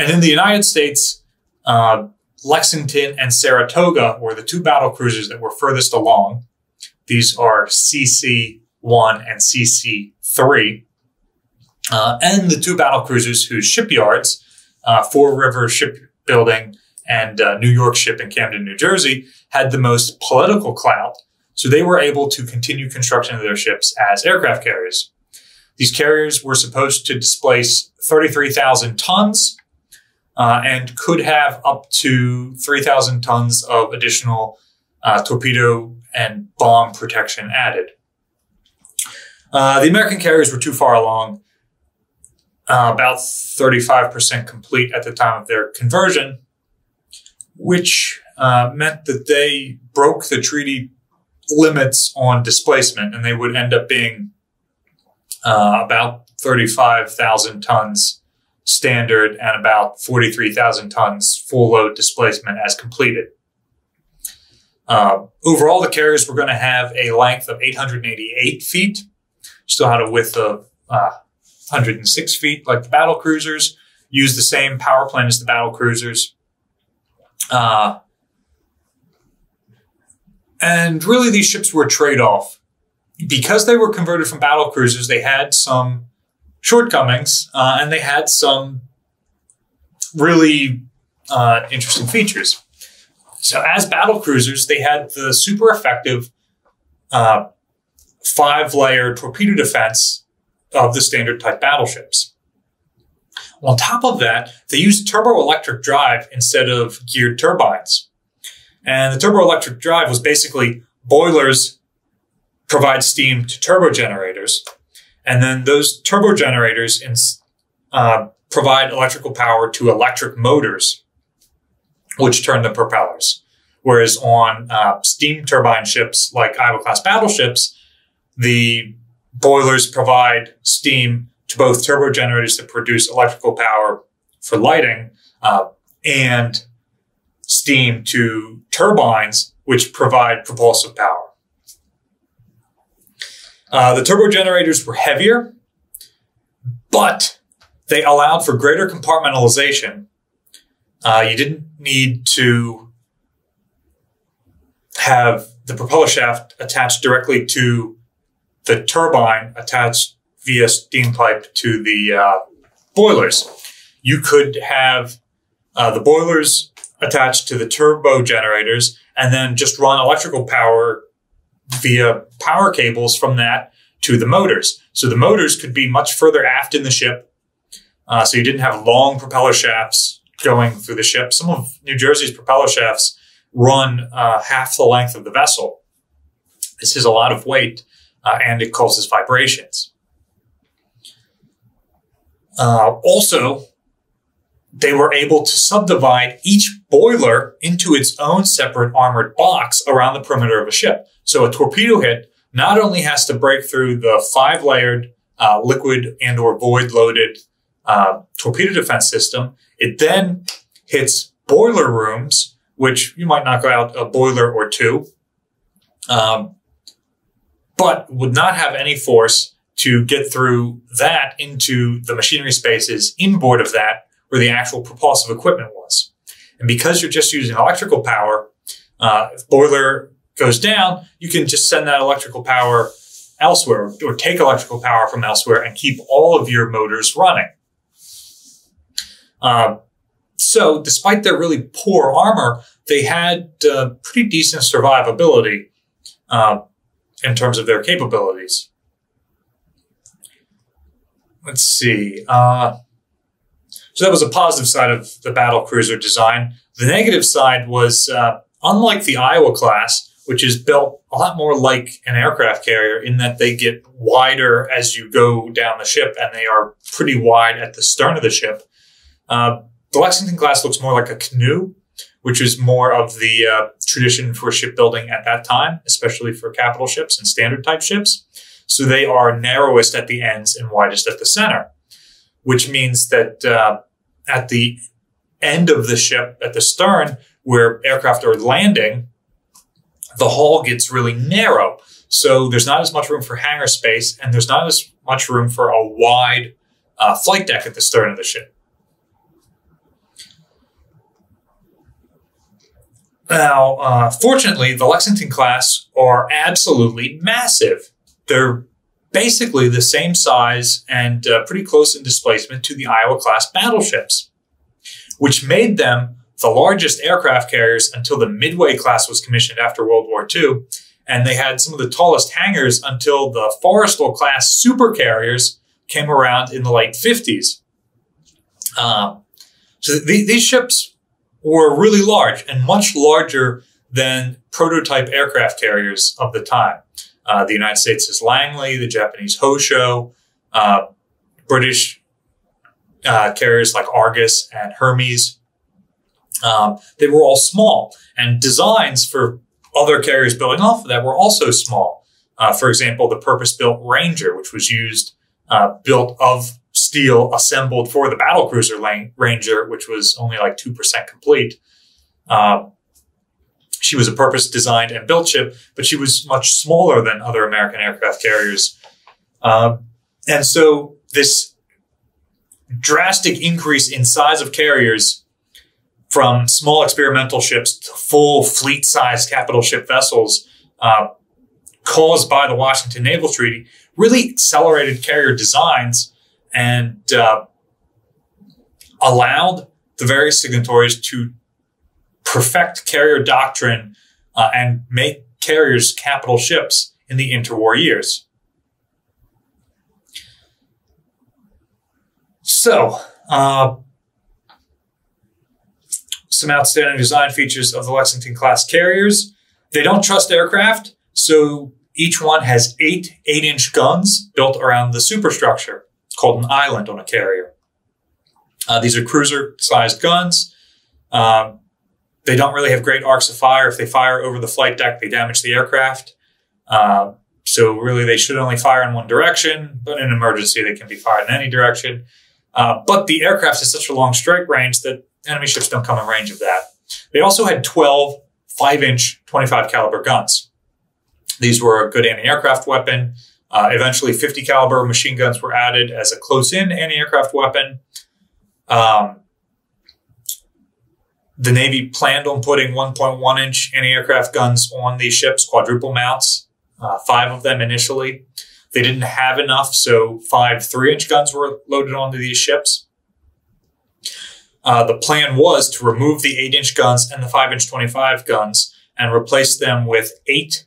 And in the United States, uh, Lexington and Saratoga were the two battle cruisers that were furthest along. These are CC 1 and CC 3. Uh, and the two battle cruisers whose shipyards, uh, Fore River Shipbuilding and uh, New York Ship in Camden, New Jersey, had the most political clout. So they were able to continue construction of their ships as aircraft carriers. These carriers were supposed to displace 33,000 tons uh, and could have up to 3,000 tons of additional uh, torpedo and bomb protection added. Uh, the American carriers were too far along, uh, about 35% complete at the time of their conversion, which uh, meant that they broke the treaty limits on displacement and they would end up being uh, about 35,000 tons standard and about 43,000 tons full load displacement as completed. Uh, overall, the carriers were going to have a length of 888 feet, still had a width of uh, 106 feet, like the battle cruisers. Use the same power plant as the battle cruisers. Uh, and really, these ships were a trade off. Because they were converted from battle cruisers, they had some shortcomings uh, and they had some really uh, interesting features. So, as battle cruisers, they had the super effective uh, five layer torpedo defense of the standard type battleships. On top of that, they used turboelectric drive instead of geared turbines. And the turboelectric drive was basically boilers provide steam to turbo generators. And then those turbo generators in, uh, provide electrical power to electric motors, which turn the propellers. Whereas on uh, steam turbine ships like Iowa class battleships, the boilers provide steam to both turbo generators that produce electrical power for lighting uh, and steam to turbines, which provide propulsive power. Uh, the turbo generators were heavier, but they allowed for greater compartmentalization. Uh, you didn't need to have the propeller shaft attached directly to the turbine attached via steam pipe to the uh, boilers. You could have uh, the boilers attached to the turbo generators and then just run electrical power via power cables from that to the motors. So the motors could be much further aft in the ship. Uh, so you didn't have long propeller shafts going through the ship. Some of New Jersey's propeller shafts run uh, half the length of the vessel. This is a lot of weight uh, and it causes vibrations. Uh, also, they were able to subdivide each boiler into its own separate armored box around the perimeter of a ship. So a torpedo hit not only has to break through the five layered uh, liquid and or void loaded uh, torpedo defense system, it then hits boiler rooms, which you might knock out a boiler or two, um, but would not have any force to get through that into the machinery spaces inboard of that where the actual propulsive equipment was. And because you're just using electrical power, uh, if boiler goes down, you can just send that electrical power elsewhere or take electrical power from elsewhere and keep all of your motors running. Uh, so despite their really poor armor, they had uh, pretty decent survivability uh, in terms of their capabilities. Let's see. Uh, so that was a positive side of the battle cruiser design. The negative side was, uh, unlike the Iowa class, which is built a lot more like an aircraft carrier in that they get wider as you go down the ship and they are pretty wide at the stern of the ship. Uh, the Lexington class looks more like a canoe, which is more of the uh, tradition for shipbuilding at that time, especially for capital ships and standard type ships. So they are narrowest at the ends and widest at the center, which means that uh, at the end of the ship, at the stern, where aircraft are landing, the hull gets really narrow. So there's not as much room for hangar space, and there's not as much room for a wide uh, flight deck at the stern of the ship. Now, uh, fortunately, the Lexington class are absolutely massive. They're basically the same size and uh, pretty close in displacement to the Iowa class battleships, which made them the largest aircraft carriers until the Midway class was commissioned after World War II. And they had some of the tallest hangars until the Forrestal class supercarriers came around in the late 50s. Um, so th- these ships were really large and much larger than prototype aircraft carriers of the time. Uh, the United States' is Langley, the Japanese Hosho, uh, British uh, carriers like Argus and Hermes. Um, they were all small, and designs for other carriers building off of that were also small. Uh, for example, the purpose-built Ranger, which was used uh, built of steel assembled for the battlecruiser Ranger, which was only like 2% complete. Um, she was a purpose designed and built ship, but she was much smaller than other American aircraft carriers. Um, and so this drastic increase in size of carriers from small experimental ships to full fleet sized capital ship vessels uh, caused by the Washington Naval Treaty really accelerated carrier designs and uh, allowed the various signatories to perfect carrier doctrine uh, and make carriers capital ships in the interwar years. So, uh, some outstanding design features of the Lexington class carriers. They don't trust aircraft, so each one has eight eight inch guns built around the superstructure called an island on a carrier. Uh, these are cruiser sized guns. Um, they don't really have great arcs of fire. If they fire over the flight deck, they damage the aircraft. Uh, so really, they should only fire in one direction. But in an emergency, they can be fired in any direction. Uh, but the aircraft has such a long strike range that enemy ships don't come in range of that. They also had 12 5-inch 25 caliber guns. These were a good anti-aircraft weapon. Uh, eventually, 50 caliber machine guns were added as a close-in anti-aircraft weapon. Um, the Navy planned on putting 1.1 inch anti-aircraft guns on these ships, quadruple mounts, uh, five of them initially. They didn't have enough, so five three inch guns were loaded onto these ships. Uh, the plan was to remove the eight inch guns and the five inch 25 guns and replace them with eight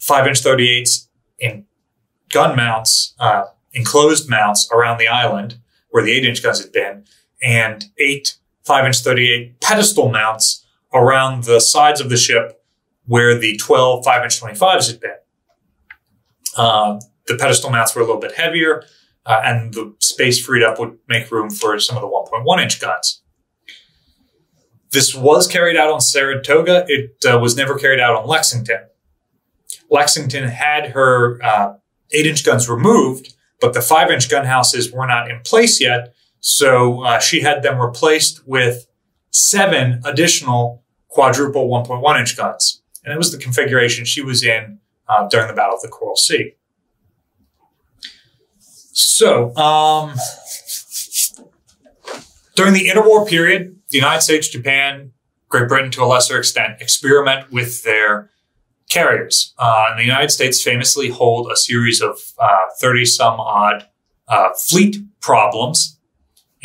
five inch 38s in gun mounts, uh, enclosed mounts around the island where the eight inch guns had been, and eight five inch 38 pedestal mounts around the sides of the ship where the 12 five inch 25s had been. Uh, the pedestal mounts were a little bit heavier, uh, and the space freed up would make room for some of the 1.1 inch guns. This was carried out on Saratoga. It uh, was never carried out on Lexington. Lexington had her uh, eight inch guns removed, but the five inch gun houses were not in place yet. So uh, she had them replaced with seven additional quadruple 1.1 inch guns. And it was the configuration she was in uh, during the Battle of the Coral Sea. So, um, during the interwar period, the United States, Japan, Great Britain to a lesser extent experiment with their carriers. Uh, and the United States famously hold a series of 30 uh, some odd uh, fleet problems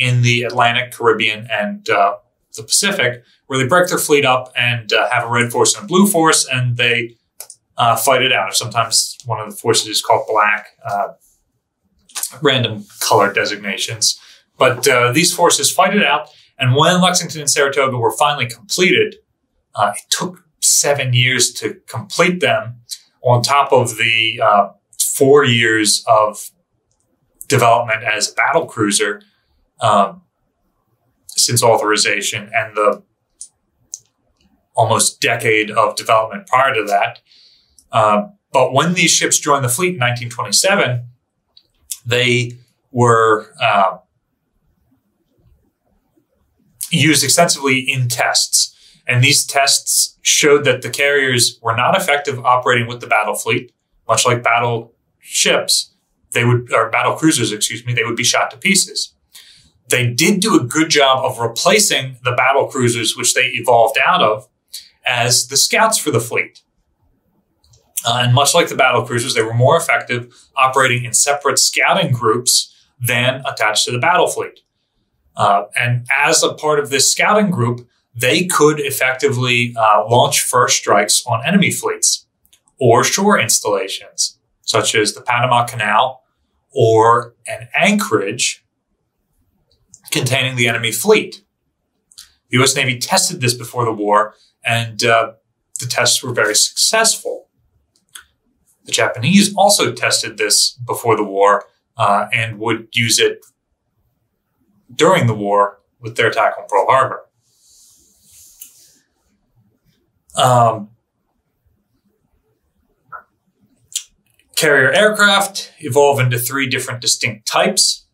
in the Atlantic, Caribbean, and uh, the Pacific, where they break their fleet up and uh, have a red force and a blue force, and they uh, fight it out. Sometimes one of the forces is called black, random color designations. But these forces fight it out. And when Lexington and Saratoga were finally completed, it took seven years to complete them on top of the uh, four years of development as a battle cruiser um, since authorization and the almost decade of development prior to that. Uh, but when these ships joined the fleet in 1927, they were uh, used extensively in tests. And these tests showed that the carriers were not effective operating with the battle fleet, much like battle ships. They would, or battle cruisers, excuse me, they would be shot to pieces. They did do a good job of replacing the battle cruisers, which they evolved out of. as the scouts for the fleet. Uh, and much like the battle cruisers, they were more effective operating in separate scouting groups than attached to the battle fleet. Uh, and as a part of this scouting group, they could effectively uh, launch first strikes on enemy fleets or shore installations, such as the Panama Canal or an anchorage containing the enemy fleet. The U.S. Navy tested this before the war, and uh, the tests were very successful. The Japanese also tested this before the war uh, and would use it during the war with their attack on Pearl Harbor. Um, carrier aircraft evolve into three different distinct types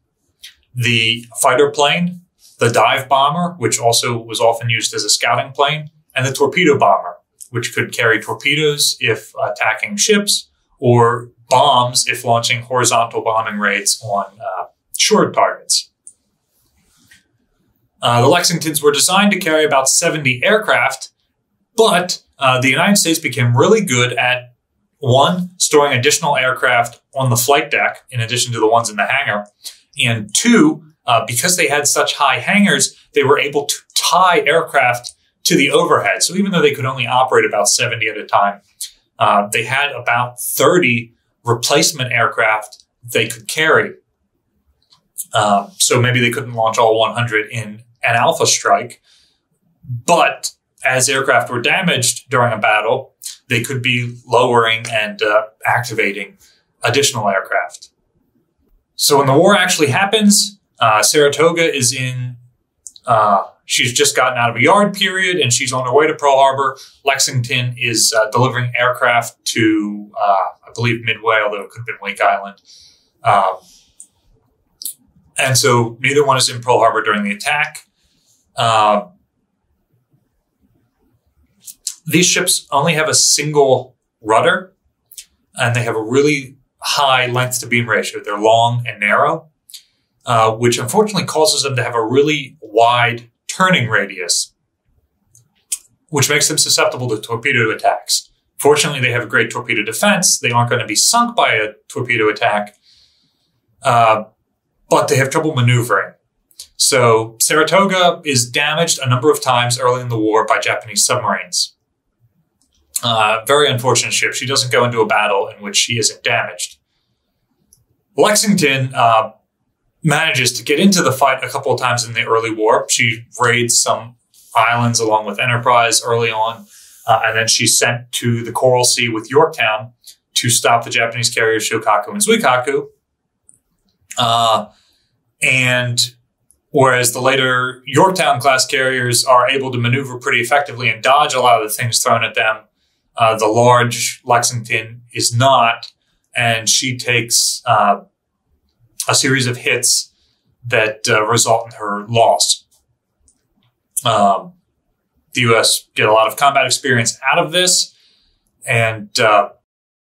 the fighter plane, the dive bomber, which also was often used as a scouting plane, and the torpedo bomber, which could carry torpedoes if attacking ships or bombs if launching horizontal bombing raids on uh, shore targets. Uh, the Lexingtons were designed to carry about 70 aircraft, but uh, the United States became really good at one, storing additional aircraft on the flight deck in addition to the ones in the hangar, and two, uh, because they had such high hangars, they were able to tie aircraft to the overhead. So even though they could only operate about 70 at a time, uh, they had about 30 replacement aircraft they could carry. Um, so maybe they couldn't launch all 100 in an alpha strike, but as aircraft were damaged during a battle, they could be lowering and uh, activating additional aircraft. So when the war actually happens, uh, Saratoga is in uh, She's just gotten out of a yard period and she's on her way to Pearl Harbor. Lexington is uh, delivering aircraft to, uh, I believe, Midway, although it could have been Wake Island. Um, and so neither one is in Pearl Harbor during the attack. Uh, these ships only have a single rudder and they have a really high length to beam ratio. They're long and narrow, uh, which unfortunately causes them to have a really wide turning radius, which makes them susceptible to torpedo attacks. Fortunately, they have a great torpedo defense. They aren't going to be sunk by a torpedo attack, uh, but they have trouble maneuvering. So Saratoga is damaged a number of times early in the war by Japanese submarines. Uh, very unfortunate ship. She doesn't go into a battle in which she isn't damaged. Lexington uh, manages to get into the fight a couple of times in the early war. She raids some islands along with Enterprise early on, uh, and then she's sent to the Coral Sea with Yorktown to stop the Japanese carriers Shokaku and Zuikaku. Uh, and whereas the later Yorktown class carriers are able to maneuver pretty effectively and dodge a lot of the things thrown at them, uh, the large Lexington is not, and she takes uh, a series of hits that uh, result in her loss. Um, the U.S. get a lot of combat experience out of this, and uh,